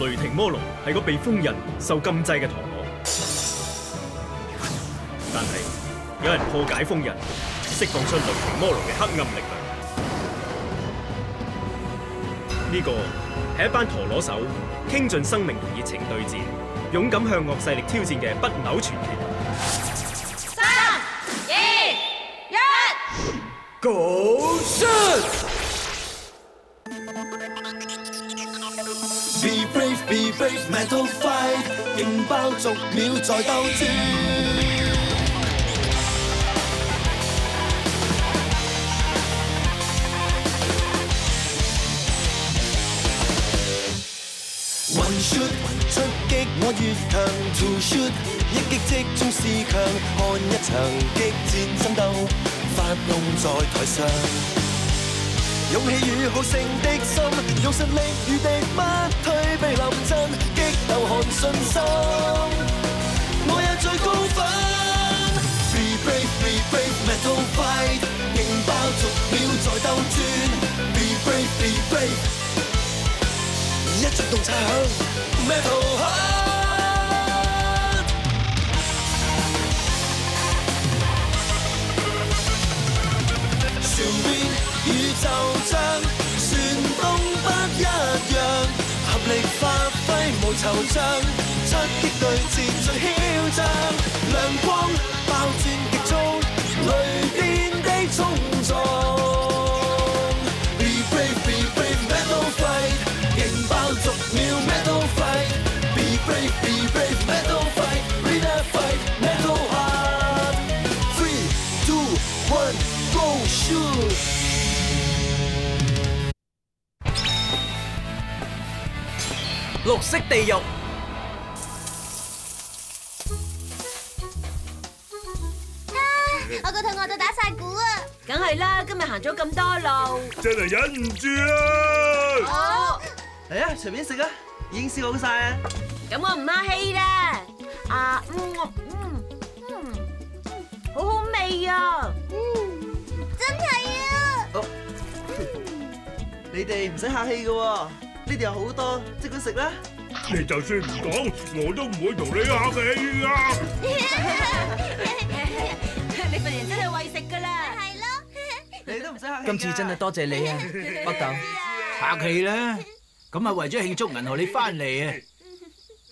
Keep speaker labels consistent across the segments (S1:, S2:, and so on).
S1: 雷霆魔龙係個被封印、受禁制嘅陀螺，但係有人破解封印，釋放出雷霆魔龙嘅黑暗力量。呢個係一班陀螺手傾盡生命同熱情對戰，勇敢向惡勢力挑戰嘅不朽傳奇。
S2: 三、二、一
S3: ，Go shoot！
S4: Brave, be brave, metal fight，勁爆逐秒在鬥轉。One shoot，出擊我越強，Two shoot，一擊即中是強，看一場激戰爭鬥，發動在台上。勇氣與好勝的心，用實力與敵不退避臨陣，激鬥看信心。我也最高分，Be brave, be brave, metal fight，勁爆逐秒在鬥轉，Be brave, be brave，一觸動擦響，metal heart。无惆怅，出击对战最嚣张，亮光爆转。
S3: 綠色地獄，
S2: 我個肚餓到打晒鼓啊！
S5: 梗係啦，今日行咗咁多路，
S6: 真係忍唔住啦！
S5: 好，
S3: 嚟啊，隨便食啊，已經燒好晒啊！
S5: 咁我唔客氣啦。啊，嗯嗯嗯，好好味啊！
S2: 嗯真係啊！
S3: 你哋唔使客氣嘅喎，呢度有好多，即管食啦。
S6: 你就算唔講，我都唔會同你客氣啊！
S5: 你份人真係為食噶啦。
S2: 係咯，
S3: 你都唔使客氣。
S7: 今次真係多謝你啊，北斗。
S8: 客氣啦，咁啊為咗慶祝銀河你翻嚟啊！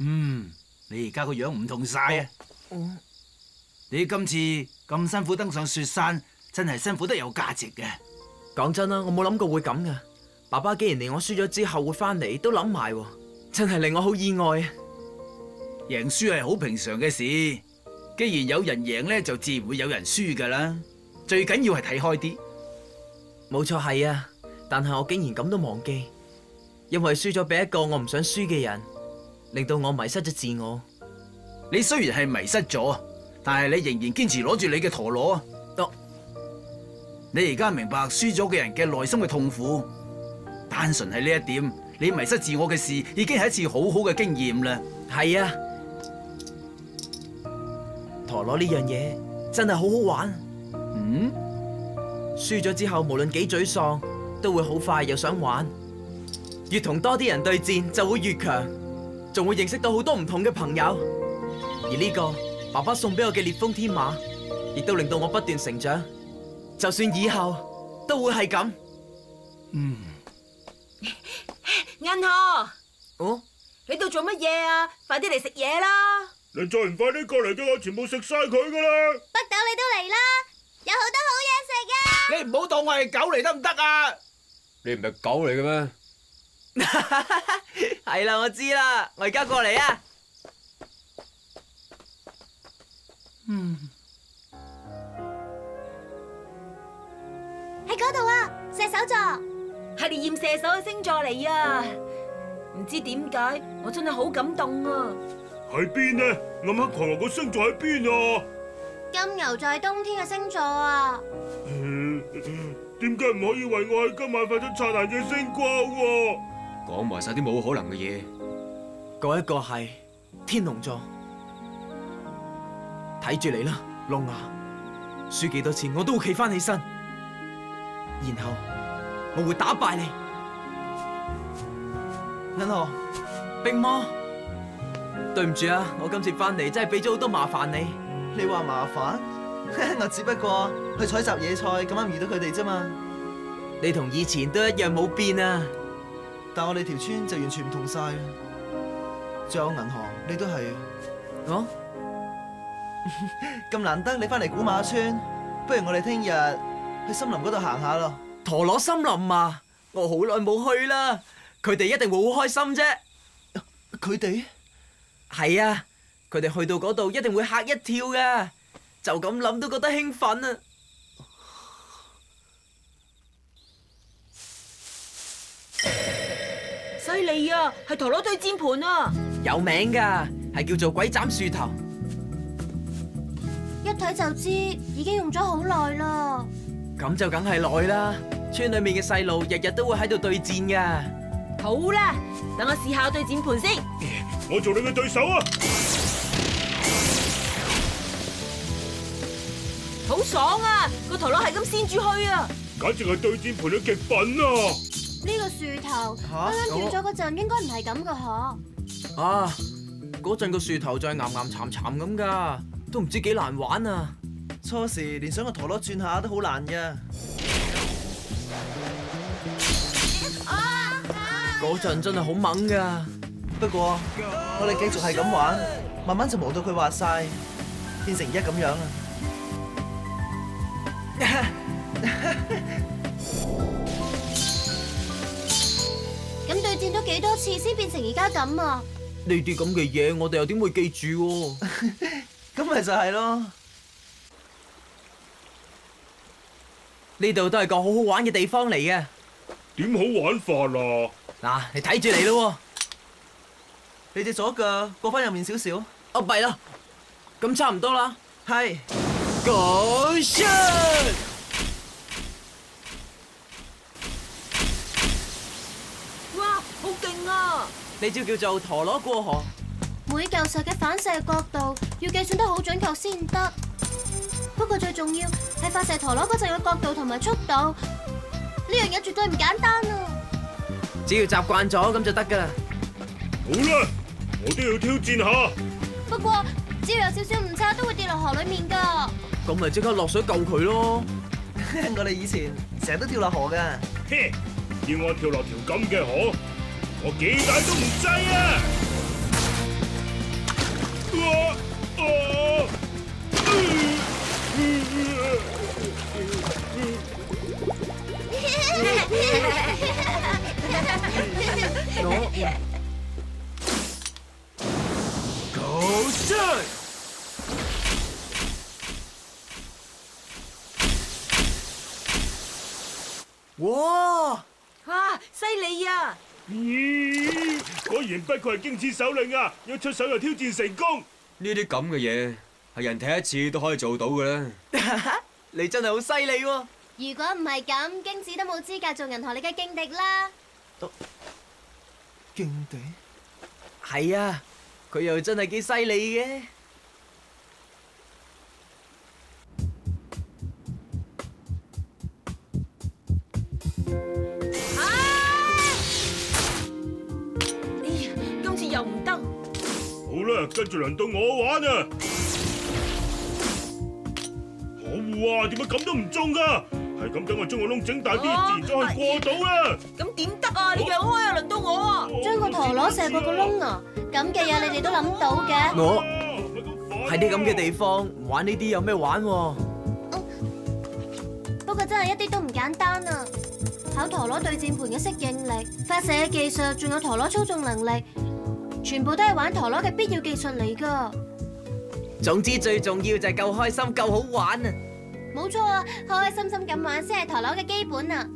S8: 嗯，你而家個樣唔同晒啊！你今次咁辛苦登上雪山，真係辛苦得有價值嘅。
S7: 講真啦，我冇諗過會咁噶。爸爸既然連我輸咗之後會翻嚟，都諗埋喎，真係令我好意外啊！
S8: 贏輸係好平常嘅事，既然有人贏咧，就自然會有人輸噶啦。最緊要係睇開啲。
S7: 冇錯係啊，但係我竟然咁都忘記，因為輸咗俾一個我唔想輸嘅人，令到我迷失咗自我。
S8: 你雖然係迷失咗，但係你仍然堅持攞住你嘅陀螺。
S7: 得
S8: 你而家明白輸咗嘅人嘅內心嘅痛苦，單純係呢一點，你迷失自我嘅事已經係一次好好嘅經驗啦。
S7: 係啊，陀螺呢樣嘢真係好好玩。
S8: 嗯，
S7: 輸咗之後，無論幾沮喪，都會好快又想玩。越同多啲人對戰，就會越強，仲會認識到好多唔同嘅朋友。而呢個爸爸送俾我嘅烈風天馬，亦都令到我不斷成長。就算以後都會係咁。
S8: 嗯，
S5: 銀河，
S7: 哦，
S5: 你度做乜嘢啊？快啲嚟食嘢啦！
S6: 你再唔快啲過嚟，叫我全部食晒佢噶啦！
S2: 北斗你都嚟啦，有好多好嘢食啊！
S8: 你唔好當我係狗嚟得唔得啊？
S3: 你唔係狗嚟嘅咩？
S7: 係啦，我知啦，我而家過嚟啊！
S2: 嗯喺嗰度啊，射手座。
S5: 係烈焰射手嘅星座嚟啊！唔知點解，我真係好感動啊！
S6: 喺邊呢？暗黑狂龍個星座喺邊啊？
S2: 金牛座係冬天嘅星座啊！
S6: 點解唔可以為我喺今晚發出灿烂嘅星光喎？
S3: 講埋晒啲冇可能嘅嘢。
S7: 嗰一個係天龍座，睇住你啦，龍牙，輸幾多次我都會企翻起身，然後我會打敗你。銀河，冰魔，對唔住啊，我今次翻嚟真係俾咗好多麻煩你。
S3: 你話麻煩？我只不過去採集野菜，咁啱遇到佢哋啫嘛。
S7: 你同以前都一樣冇變啊！
S3: 但我哋條村就完全唔同晒啊！仲有銀河，你都係啊。
S7: 哦，
S3: 咁難得你翻嚟古馬村，不如我哋聽日去森林嗰度行下咯。
S7: 陀螺森林啊，我好耐冇去啦，佢哋一定會好開心啫。
S3: 佢哋
S7: 係啊，佢哋去到嗰度一定會嚇一跳噶，就咁諗都覺得興奮啊！
S5: 犀利啊，係陀螺對戰盤啊！
S7: 有名噶，係叫做鬼斬樹頭。
S2: 一睇就知已經用咗好耐啦。
S7: 咁就梗係耐啦，村裏面嘅細路日日都會喺度對戰噶。
S5: 好啦，等我試下對戰盤先。
S6: 我做你嘅對手啊！
S5: 好爽啊！個陀螺係咁先住去啊！
S6: 簡直係對戰盤嘅極品啊！
S2: 呢個樹頭
S3: 嚇
S2: 啱啱跳咗嗰陣，應該唔係咁噶嗬。
S7: 啊，嗰陣個樹頭就係岩岩慘慘咁噶，都唔知幾難玩啊！
S3: 初時連想個陀螺轉下都好難噶。
S7: 嗰陣真係好猛噶。
S3: 不過我哋繼續係咁玩，慢慢就磨到佢滑晒，變成而家咁樣啦！
S2: 咁對戰咗幾多次先變成而家咁啊？
S7: 呢啲咁嘅嘢，我哋又點會記住喎？
S3: 咁咪就係咯。
S7: 呢度都係個好好玩嘅地方嚟嘅。
S6: 點好玩法啊？
S7: 嗱，你睇住嚟咯
S3: 你隻左腳過翻入面少少，
S7: 喎。哦，弊啦，咁差唔多啦。
S3: 係
S7: Go shot！
S5: 哇，好勁啊！
S7: 呢招叫做陀螺過河。
S2: 每嚿石嘅反射角度要計算得好準確先得。不過最重要係發射陀螺嗰陣嘅角度同埋速度，呢樣嘢絕對唔簡單啊！
S7: 只要習慣咗咁就得噶啦。
S6: 好啦，我都要挑戰下。
S2: 不過只要有少少唔差都會跌落河裏面噶。
S7: 咁咪即刻落水救佢咯。
S3: 我哋以前成日都跳落河噶。
S6: 嘿，要我跳落條咁嘅河，我幾大都唔制啊！哇啊
S7: 我
S8: Go shot！
S7: 哇！
S5: 哇，犀利啊！
S6: 咦，果然不愧係荊刺首領啊！一出手就挑戰成功。
S9: 呢啲咁嘅嘢係人睇一次都可以做到嘅啦。
S7: 你真係好犀利喎！
S2: 如果唔係咁，京子都冇資格做銀河里嘅勁敵啦。
S3: 勁地
S7: 係啊，佢又真係幾犀利嘅。
S5: 啊！哎呀，今次又唔得。
S6: 好啦，跟住輪到我玩啊！可惡啊！點解咁都唔中噶？係咁等我將個窿整大啲，
S5: 啊
S6: 自然就可以過到啦。
S5: 咁點得啊？你讓開啊，輪到我啊！
S2: 將個陀螺射過個窿啊！咁嘅嘢你哋都諗到嘅。
S7: 我喺啲咁嘅地方唔玩呢啲有咩玩喎？
S2: 不過真係一啲都唔簡單啊！考陀螺對戰盤嘅適應力、發射嘅技術，仲有陀螺操縱能力，全部都係玩陀螺嘅必要技術嚟噶。
S7: 總之最重要就係夠開心、夠好玩啊！
S2: 冇錯啊，開開心心咁玩先係陀螺嘅基本啊！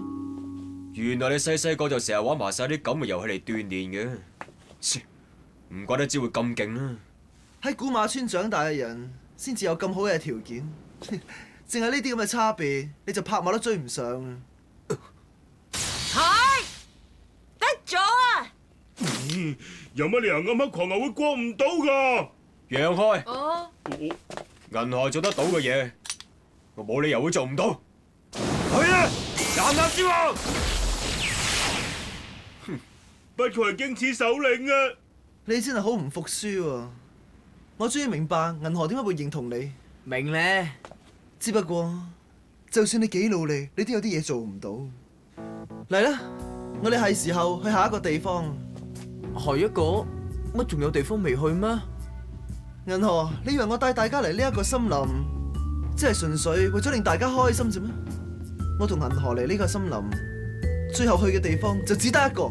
S9: 原來你細細個就成日玩埋晒啲咁嘅遊戲嚟鍛鍊嘅，切唔怪得知會咁勁啦。
S3: 喺古馬村長大嘅人，先至有咁好嘅條件。淨係呢啲咁嘅差別，你就拍馬都追唔上啊！
S5: 係得咗啊！
S6: 有乜理由暗黑狂牛會過唔到噶？
S9: 讓開，
S5: 哦，
S9: 銀河做得到嘅嘢，我冇理由會做唔到。
S6: 係啊，啱啱先喎。不愧係荊刺首領啊！
S3: 你真係好唔服輸喎！我終於明白銀河點解會認同你。
S7: 明咧，
S3: 只不過，就算你幾努力，你都有啲嘢做唔到。嚟啦，我哋係時候去下一個地方。
S7: 下一個乜仲有地方未去咩？
S3: 銀河，你以為我帶大家嚟呢一個森林，即係純粹為咗令大家開心啫咩？我同銀河嚟呢個森林，最後去嘅地方就只得一個。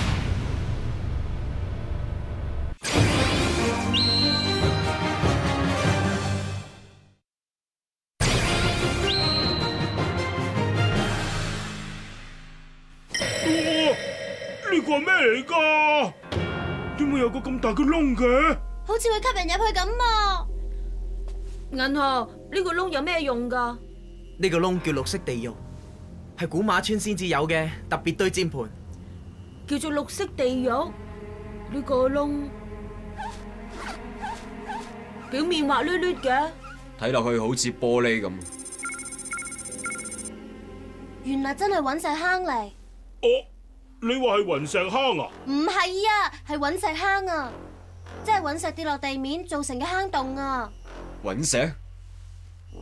S6: 大嘅窿嘅？
S2: 好似會吸人入去咁啊！
S5: 銀河呢個窿有咩用㗎？
S7: 呢個窿叫綠色地獄，係古馬村先至有嘅特別堆尖盤。
S5: 叫做綠色地獄。呢個窿表面滑捋捋嘅，
S9: 睇落去好似玻璃咁。
S2: 原來真係揾石坑嚟，
S6: 哦，你話係雲石坑啊？
S2: 唔係啊，係隕石坑啊，即係隕石跌落地面造成嘅坑洞啊，
S9: 隕石？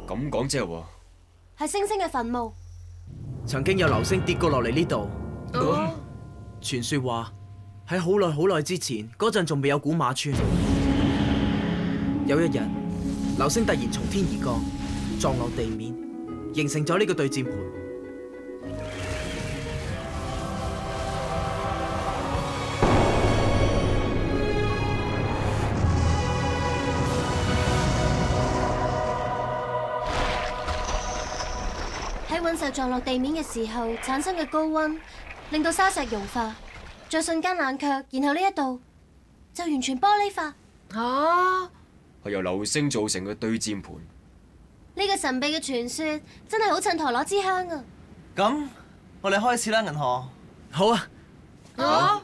S9: 咁講即係話，
S2: 係星星嘅墳墓。
S7: 曾經有流星跌過落嚟呢度，
S5: 哦，
S7: 傳說話喺好耐好耐之前，嗰陣仲未有古馬村。有一日，流星突然從天而降，撞落地面，形成咗呢個對戰盤。
S2: 喺隕石撞落地面嘅時候產生嘅高温，令到沙石融化，再瞬間冷卻，然後呢一度就完全玻璃化。
S5: 吓
S9: 係由流星造成嘅對戰盤。
S2: 呢個神秘嘅傳說真係好襯陀螺之鄉啊！
S3: 咁，我哋開始啦，銀河。
S7: 好啊，
S5: 啊！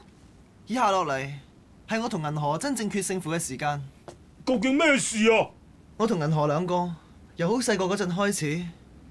S3: 以下落嚟係我同銀河真正决胜負嘅時間。
S6: 究竟咩事啊？
S3: 我同銀河兩個由好細個嗰陣開始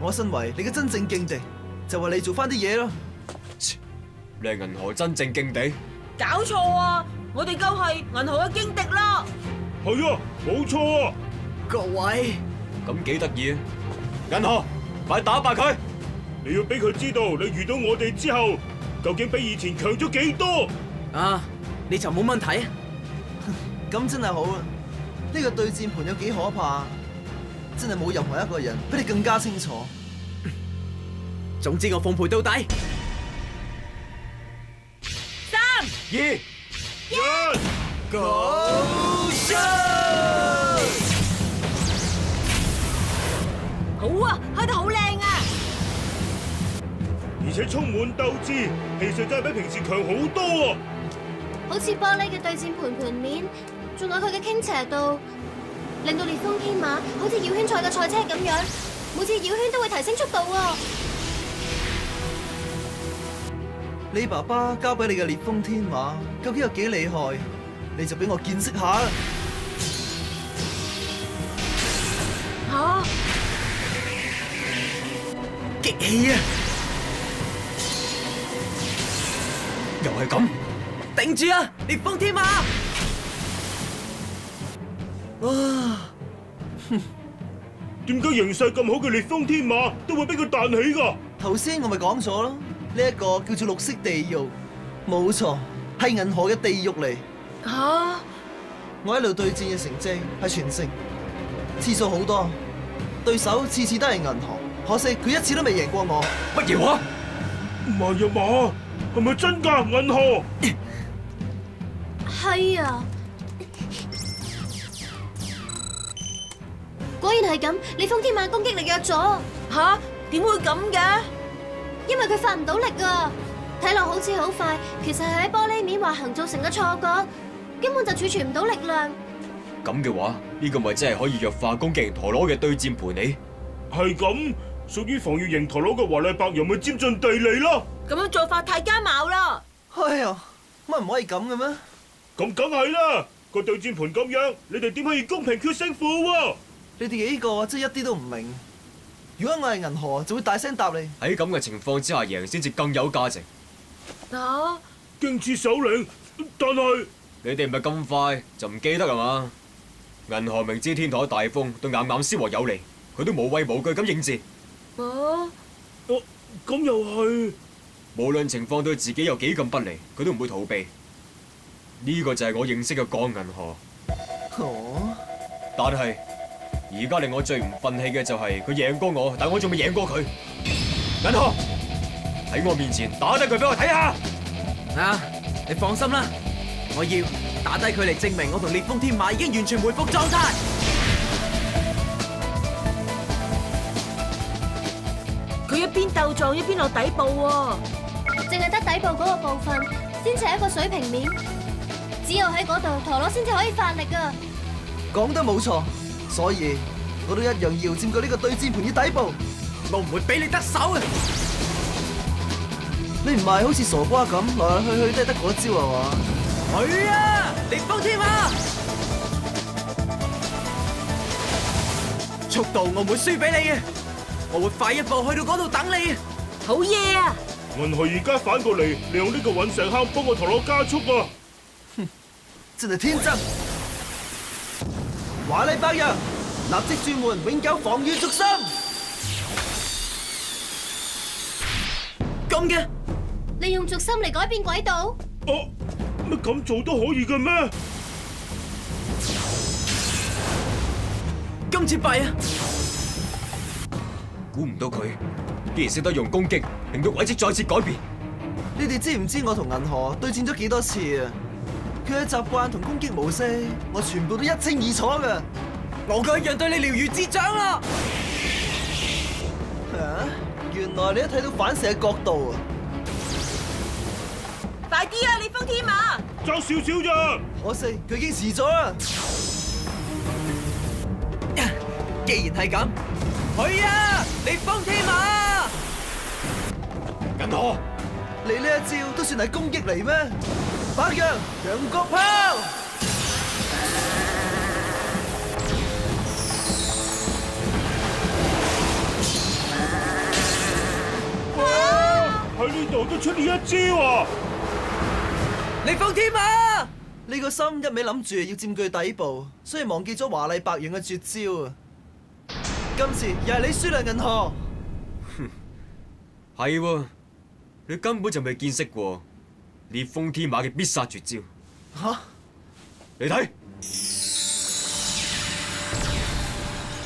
S3: 我身為你嘅真正勁敵，就為你做翻啲嘢咯。
S9: 你係銀河真正勁敵，
S5: 搞錯啊！我哋夠係銀河嘅勁敵啦！
S6: 係啊，冇錯啊！
S7: 各位，
S9: 咁幾得意啊！銀河，快打敗佢！
S6: 你要俾佢知道，你遇到我哋之後，究竟比以前強咗幾多？
S7: 啊，你就冇問題啊！
S3: 咁真係好啊！呢個對戰盤有幾可怕，真係冇任何一個人比你更加清楚。
S7: 總之我奉陪到底。
S9: 三二
S6: 一
S5: 好啊，開得好靚啊！
S6: 而且充滿鬥志，氣勢真係比平時強好多啊！
S2: 好似玻璃嘅對戰盤盤面，仲有佢嘅傾斜度，令到烈風天馬好似繞圈賽嘅賽車咁樣，每次繞圈都會提升速度啊！
S3: 你爸爸交俾你嘅烈風天馬究竟有幾厲害？你就俾我見識下啦！
S5: 吓
S7: 激氣啊！
S9: 又係咁，
S7: 頂住啊！烈風天馬！
S3: 啊！
S6: 點解形勢咁好嘅烈風天馬都會俾佢彈起㗎？
S3: 頭先我咪講咗咯，呢一個叫做綠色地獄，冇錯，係銀河嘅地獄嚟。
S5: 吓
S3: 我喺度對戰嘅成績係全勝，次數好多，對手次次都係銀河，可惜佢一次都未贏過我。
S9: 乜嘢話？
S6: 唔係啊嘛？係咪真㗎？銀河
S2: 係啊，果然係咁，你封天馬攻擊力弱咗，
S5: 吓？點會咁嘅？
S2: 因為佢發唔到力啊！睇落好似好快，其實係喺玻璃面滑行造成嘅錯覺，根本就儲存唔到力量。
S9: 咁嘅話，呢個咪真係可以弱化攻擊型陀螺嘅對戰盤你？
S6: 係咁，屬於防御型陀螺嘅華麗白羊咪佔盡地利咯。
S5: 咁樣做法太家貌啦！
S3: 哎呀，乜唔可以咁嘅咩？
S6: 咁梗係啦，個對戰盤咁樣，你哋點可以公平決勝負喎？
S3: 你哋幾個真係一啲都唔明。如果我係銀河，就會大聲答你。
S9: 喺咁嘅情況之下贏先至更有價值。
S5: 啊！
S6: 勁似首領，但係
S9: 你哋唔係咁快就唔記得係嘛？銀河明知天台大風對岩岩獅和有利，佢都無畏無懼咁應戰。
S5: 啊！
S6: 我，咁又係。
S9: 無論情況對自己有幾咁不利，佢都唔會逃避。呢個就係我認識嘅鋼銀河。
S3: 哦，
S9: 但係而家令我最唔憤氣嘅就係佢贏過我，但我仲未贏過佢。銀河喺我面前打低佢俾我睇下。
S7: 啊，你放心啦，我要打低佢嚟證明我同烈風天馬已經完全回復狀態。
S5: 佢一邊鬥撞一邊落底部喎。
S2: 淨係得底部嗰個部分先至係一個水平面，只有喺嗰度陀螺先至可以發力噶！
S3: 講得冇錯，所以我都一樣要佔據呢個對戰盤嘅底部。
S7: 我唔會俾你得手嘅。
S3: 你唔係好似傻瓜咁來來去去都係得嗰招啊嘛？
S7: 去啊！烈風天馬，速度我唔會輸俾你嘅，我會快一步去到嗰度等你。
S5: 好嘢啊！
S6: 銀河而家反過嚟，利用呢個隕石坑幫我陀螺加速啊！
S3: 哼真係天真！華麗白羊，立即轉換永久防禦軸心。
S7: 咁嘅，
S2: 利用軸心嚟改變軌道，
S6: 哦，乜咁做都可以嘅咩？
S7: 今次弊啊！
S9: 估唔到佢竟然識得用攻擊，令到軌跡再次改變。
S3: 你哋知唔知我同銀河對戰咗幾多次啊？佢嘅習慣同攻擊模式，我全部都一清二楚㗎。
S7: 我佢一樣對你了如指掌啦！
S3: 啊！原來你都睇到反射嘅角度啊！
S5: 快啲啊！烈風天馬，
S6: 爭少少咋？
S3: 可惜佢已經遲咗啦。
S7: 既然係咁，去啊！烈風天馬，
S9: 銀河，
S3: 你呢一招都算係攻擊嚟咩？白羊羊角炮，
S6: 喺呢度都出呢一招啊！
S7: 你放天馬，
S3: 你個心一味諗住要佔據底部，所以忘記咗華麗白羊嘅絕招啊！今次又係你輸啦，銀河。
S9: 係喎，你根本就未見識過烈風天馬嘅必殺絕招。
S3: 吓？
S9: 你睇，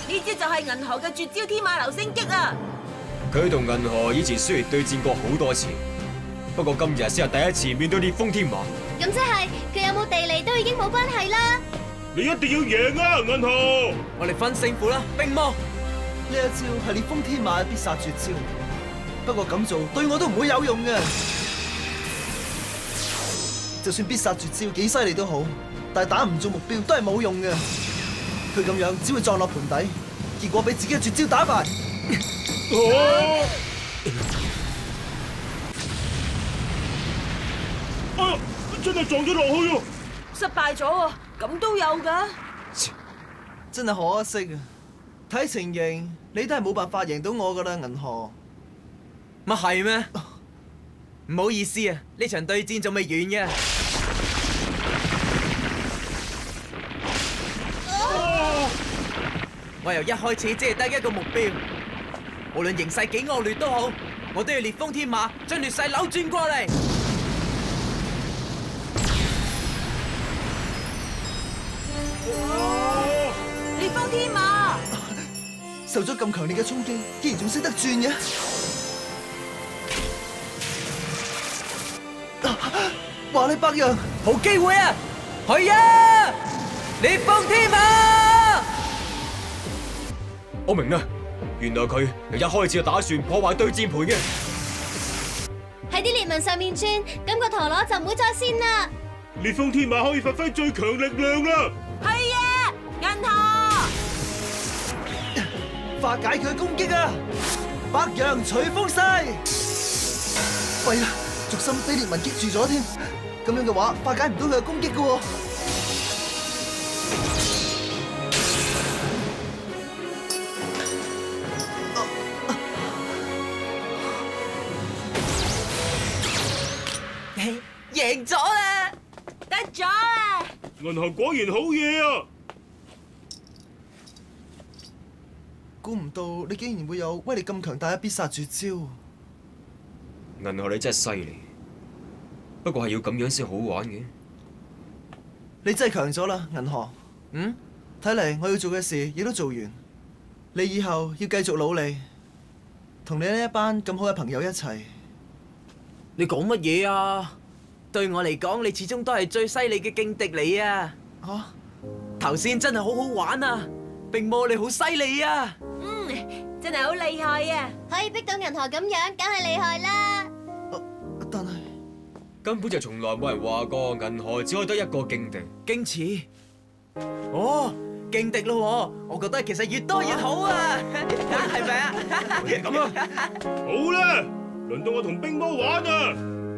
S5: 呢招就係銀河嘅絕招天馬流星擊啊！
S9: 佢同銀河以前雖然對戰過好多次，不過今日先係第一次面對烈風天馬。
S2: 咁即係佢有冇地利都已經冇關係啦。
S6: 你一定要贏啊，銀河！
S7: 我哋分勝負啦！冰魔，
S3: 呢一招係烈風天馬嘅必殺絕招，不過咁做對我都唔會有用嘅。就算必殺絕招幾犀利都好，但係打唔中目標都係冇用嘅。佢咁樣只會撞落盤底，結果俾自己嘅絕招打敗。
S6: 哦！哎呀，真係撞咗落去啊！
S5: 失敗咗喎，咁都有噶？
S3: 真係可惜啊！睇情形，你都係冇辦法贏到我噶啦，銀河。
S7: 乜係咩？唔好意思啊，呢場對戰仲未完嘅。我由一開始只係得一個目標，無論形勢幾惡劣都好，我都要烈風天馬將劣勢扭轉過嚟。
S5: 烈風天馬，
S3: 受咗咁強烈嘅衝擊，竟然仲識得轉嘅。華麗白羊，
S7: 好機會啊！去啊！烈風天馬，
S9: 我明啦，原來佢由一開始就打算破壞對戰盤嘅。
S2: 喺啲裂紋上面轉，咁個陀螺就唔會再先啦。
S6: 烈風天馬可以發揮最強力量啦！
S5: 係啊，銀河，
S3: 化解佢攻擊啊！白羊隨風勢，喂啦，逐心俾裂紋擊住咗添，咁樣嘅話化解唔到佢嘅攻擊嘅喎。
S7: 贏咗啦！
S5: 得咗啊！
S6: 銀河果然好嘢啊！
S3: 估唔到你竟然會有威力咁強大嘅必殺絕招，
S9: 銀河你真係犀利，不過係要咁樣先好玩嘅。
S3: 你真係強咗啦，銀河。
S7: 嗯，
S3: 睇嚟我要做嘅事亦都做完，你以後要繼續努力，同你呢一班咁好嘅朋友一齊。
S7: 你講乜嘢啊？對我嚟講，你始終都係最犀利嘅勁敵嚟啊！
S3: 嚇、
S7: 頭先真係好好玩啊！並冇你好犀利啊！
S5: 嗯，真係好厲害啊！
S2: 可以逼到銀河咁樣，梗係厲害啦。
S9: 根本就從來冇人話過銀河只可以得一個勁敵。
S7: 矜持，哦，勁敵咯喎！我覺得其實越多越好啊，係咪啊？
S6: 咁啊，好啦，輪到我同冰魔玩啊！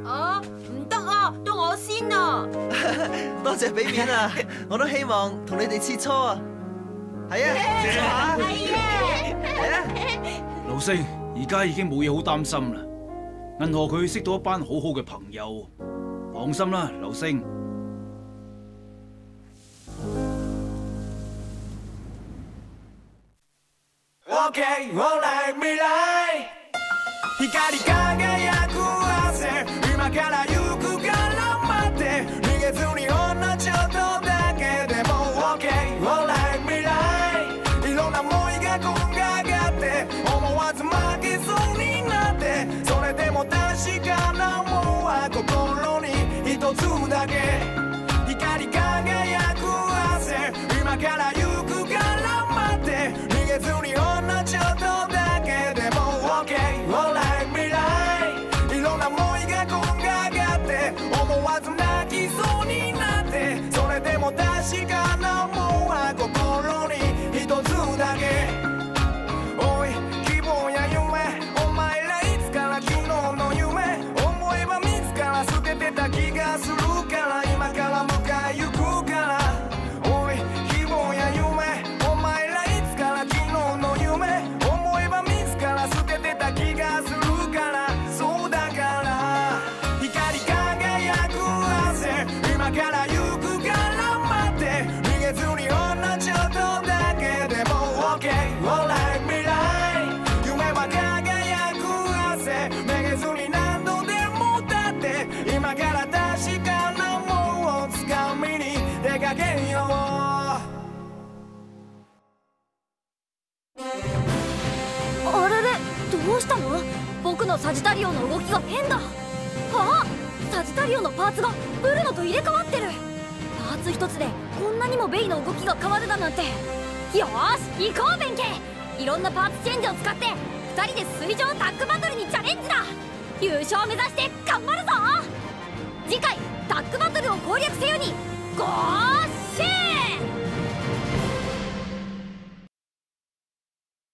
S5: 哦，唔得啊，到我先啊！
S3: 多謝俾面啊！我都希望同你哋切磋啊！係啊，切磋下。
S5: 係啊！
S3: 係啊！
S8: 流星，而家已經冇嘢好擔心啦。銀河佢識到一班好好嘅朋友，放心啦，流星。
S4: OK オンライン未来光り輝く汗今から行く が
S10: 変わるだなんて。よし行こう弁慶。いろんなパーツチェンジを使って2人で水上タッグバトルにチャレンジだ。優勝目指して頑張るぞ。次回タッグバトルを攻略せよにゴー